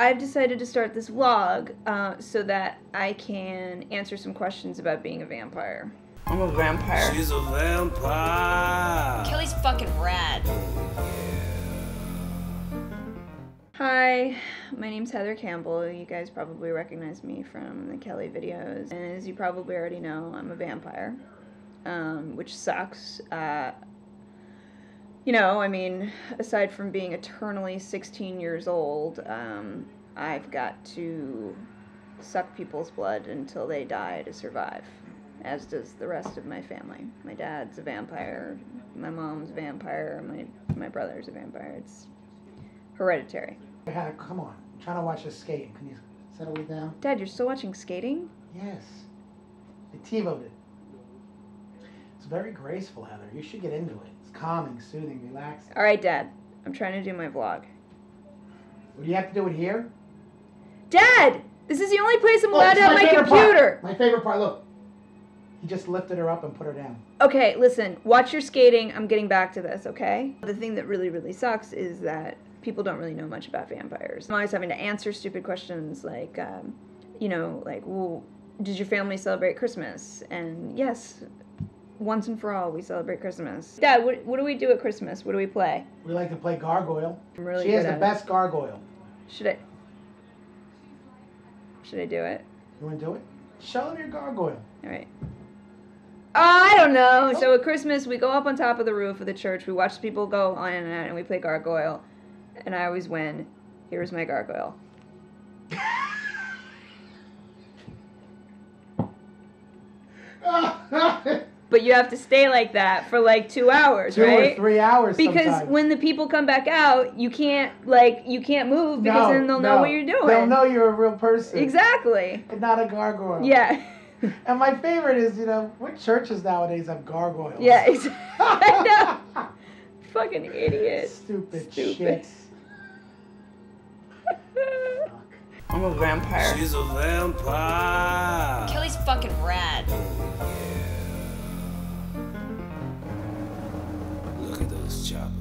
I've decided to start this vlog uh, so that I can answer some questions about being a vampire. I'm a vampire. She's a vampire. Kelly's fucking rad. Hi, my name's Heather Campbell. You guys probably recognize me from the Kelly videos. And as you probably already know, I'm a vampire, um, which sucks. Uh, you know, I mean, aside from being eternally 16 years old, um, I've got to suck people's blood until they die to survive, as does the rest of my family. My dad's a vampire, my mom's a vampire, my, my brother's a vampire. It's hereditary. Hannah, come on. I'm trying to watch us skate. Can you settle me down? Dad, you're still watching skating? Yes. I TiVoed it. It's very graceful, Heather. You should get into it. It's calming, soothing, relaxing. All right, Dad. I'm trying to do my vlog. What do you have to do it here? Dad, this is the only place I'm Oh, allowed to have my favorite computer. Part. My favorite part. Look. He just lifted her up and put her down. Okay, listen. Watch your skating. I'm getting back to this. Okay. The thing that really, really sucks is that people don't really know much about vampires. I'm always having to answer stupid questions like, um, you know, like, well, did your family celebrate Christmas? And yes, once and for all, we celebrate Christmas. Dad, what, what do we do at Christmas? What do we play? We like to play gargoyle. I'm really she good has the it. best gargoyle. Should I? Should I do it? You want to do it? Show them your gargoyle. All right. Oh, I don't know. Oh. So at Christmas, we go up on top of the roof of the church. We watch people go on and out, and we play gargoyle. And I always win. Here's my gargoyle. Ah! But you have to stay like that for like two hours, Two right? or three hours because sometimes. when the people come back out, you can't like you can't move because no, then they'll know what you're doing. They'll know you're a real person. Exactly. And not a gargoyle. Yeah. And my favorite is, you know, what churches nowadays have gargoyles? yeah. Exactly. I know. Fucking idiot. Stupid, Stupid. shit. I'm a vampire. She's a vampire. Kelly's fucking rad. this job.